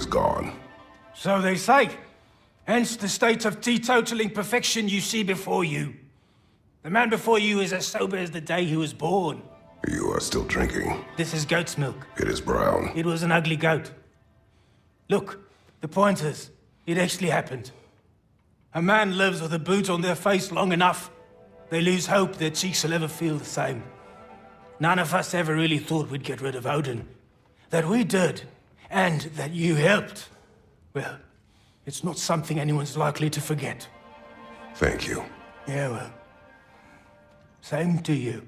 Is gone. So they say. Hence the state of teetotaling perfection you see before you. The man before you is as sober as the day he was born. You are still drinking. This is goat's milk. It is brown. It was an ugly goat. Look, the pointers. It actually happened. A man lives with a boot on their face long enough. They lose hope their cheeks will ever feel the same. None of us ever really thought we'd get rid of Odin. That we did, and that you helped. Well, it's not something anyone's likely to forget. Thank you. Yeah, well. Same to you.